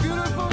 beautiful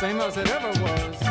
same as it ever was.